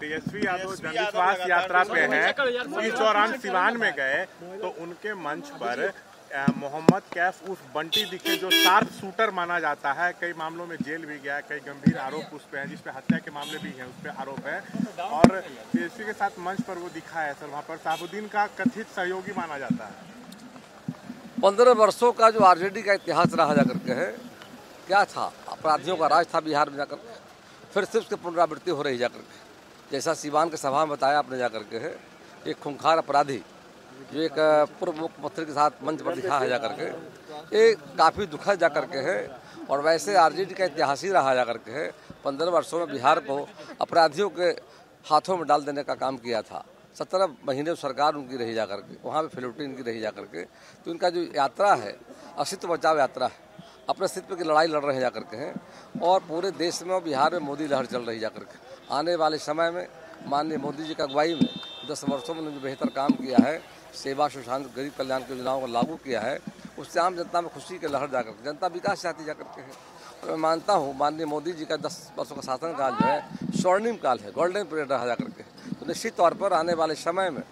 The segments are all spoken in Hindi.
तेजस्वी यादव जनविश्वास यात्रा पे हैं। इस दौरान सिवान में गए तो उनके मंच पर मोहम्मद कैफ उस बंटी दिखे जो शार्प शूटर माना जाता है। कई मामलों में जेल भी गया कई गंभीर आरोप उस पर हैं जिसपे हत्या के मामले भी हैं उस पर आरोप है। और तेजस्वी के साथ मंच पर वो दिखा है सर वहाँ पर साबुद्दीन का कथित सहयोगी माना जाता है। पंद्रह वर्षों का जो आरजेडी का इतिहास रहा जा करके है क्या था? अपराधियों का राज था बिहार में जाकर के फिर से उसकी पुनरावृत्ति हो रही जाकर के जैसा सिवान के सभा में बताया आपने जाकर के है, एक खूंखार अपराधी, जो एक पूर्व मुख्यमंत्री के साथ मंच पर दिखा है जाकर के, ये काफ़ी दुखद जा करके है और वैसे आरजेडी का इतिहास ही रहा जा करके है, पंद्रह वर्षों में बिहार को अपराधियों के हाथों में डाल देने का काम किया था। सत्रह महीने सरकार उनकी रही जा करके वहाँ पे फिलोटी इनकी रही जा करके तो इनका जो यात्रा है अस्तित्व बचाव यात्रा है, अपने अस्तित्व की लड़ाई लड़ रहे जा करके हैं और पूरे देश में और बिहार में मोदी लहर चल रही जा करके आने वाले समय में माननीय मोदी जी की अगुवाई में दस वर्षों में जो बेहतर काम किया है, सेवा सुशांत गरीब कल्याण की योजनाओं को लागू किया है, उससे आम जनता में खुशी की लहर जा करके, जनता विकास चाहती जा करके है। और मैं मानता हूँ, माननीय मोदी जी का दस वर्षों का शासनकाल जो है, स्वर्णिम काल है, गोल्डन पीरियड रहा जा करके तो निश्चित तौर पर आने वाले समय में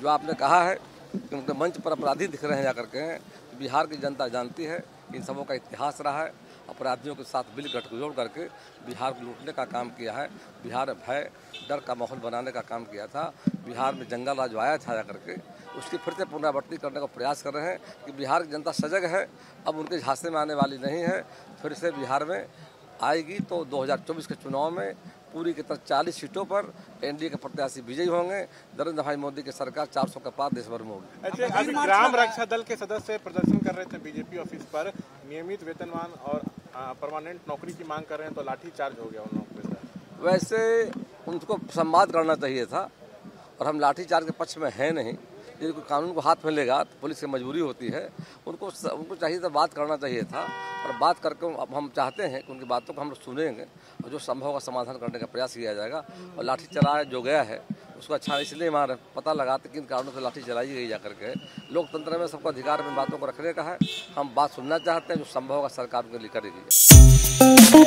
जो आपने कहा है कि उनके मंच पर अपराधी दिख रहे हैं जा करके हैं, बिहार की जनता जानती है, इन सबों का इतिहास रहा है। अपराधियों के साथ बिल गठजोड़ करके बिहार को लूटने का काम किया है। बिहार में भय, डर का माहौल बनाने का काम किया था। बिहार में जंगल राज आया जा करके। उसकी फिर से पुनरावृत्ति करने का प्रयास कर रहे हैं कि बिहार की जनता सजग है। अब उनके झांसे में आने वाली नहीं है। फिर से बिहार में आएगी तो 2024 के चुनाव में पूरी की तरह 40 सीटों पर एनडीए के प्रत्याशी विजयी होंगे। नरेंद्र भाई मोदी की सरकार 400 के पार देश भर में होगी। अच्छा अभी ग्राम रक्षा दल के सदस्य प्रदर्शन कर रहे थे बीजेपी ऑफ़िस पर। नियमित वेतनमान और परमानेंट नौकरी की मांग कर रहे हैं तो लाठी चार्ज हो गया उन लोगों सर वैसे उनको संवाद करना चाहिए था और हम लाठीचार्ज के पक्ष में हैं नहीं। यदि कोई कानून को हाथ में लेगा तो पुलिस की मजबूरी होती है। उनको उनको चाहिए था, बात करना चाहिए था। और बात करके अब हम चाहते हैं कि उनकी बातों को हम सुनेंगे और जो संभव का समाधान करने का प्रयास किया जाएगा। और लाठी चला जो गया है, उसको अच्छा इसलिए हमारा पता लगा लगाते किन कारणों से लाठी चलाई गई जा करके। लोकतंत्र में सबको अधिकार में बातों को रखने का है। हम बात सुनना चाहते हैं, जो संभव का सरकार उनके लिए करेगी।